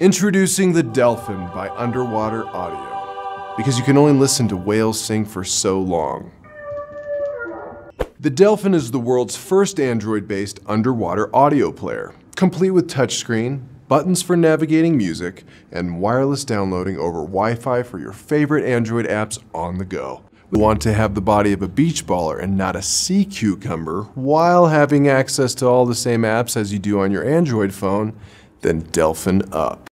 Introducing the Delphin by Underwater Audio. Because you can only listen to whales sing for so long. The Delphin is the world's first Android-based underwater audio player, complete with touchscreen, buttons for navigating music, and wireless downloading over Wi-Fi for your favorite Android apps on the go. Want to have the body of a beach baller and not a sea cucumber while having access to all the same apps as you do on your Android phone? Then Delphin up.